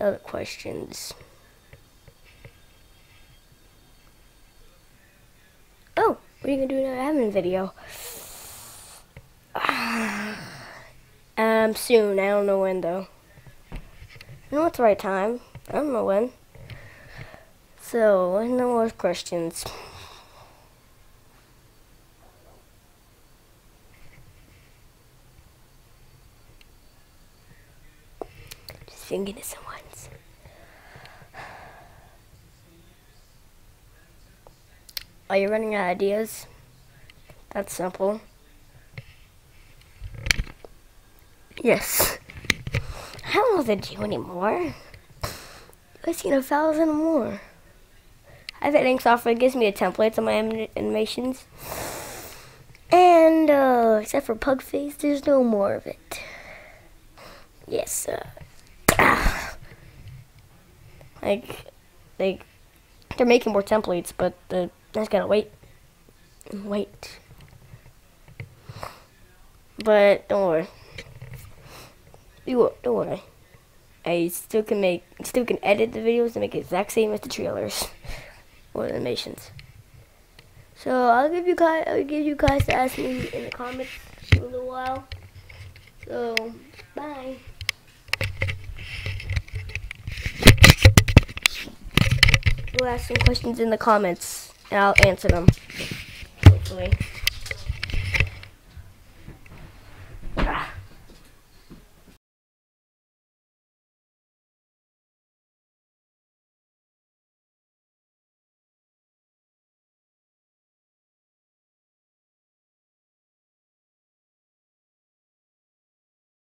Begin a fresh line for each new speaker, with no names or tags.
other questions? Oh, what you gonna do another admin video? um, soon. I don't know when though. I know it's the right time. I don't know when. So, no more questions. Just thinking of someone's. Are you running out of ideas? That's simple. Yes. I don't know to do anymore. I've seen a thousand more. I have editing software gives me the templates on my anim- animations. And, uh, except for Pugface, there's no more of it. Yes, uh, like, like, they're making more templates, but the, just gotta wait. Wait. But, don't worry. You don't worry. I still can make, still can edit the videos to make it exact same as the trailers or the animations. So I'll give you guys, I'll give you guys to ask me in the comments in a little while. So bye. We'll ask some questions in the comments and I'll answer them. Hopefully.